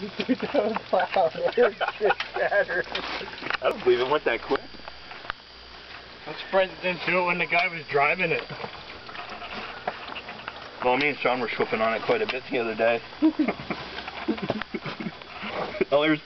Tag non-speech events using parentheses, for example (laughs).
I don't believe it went that quick. I'm surprised it didn't do it when the guy was driving it. Well, me and Sean were swooping on it quite a bit the other day. (laughs) oh, there's.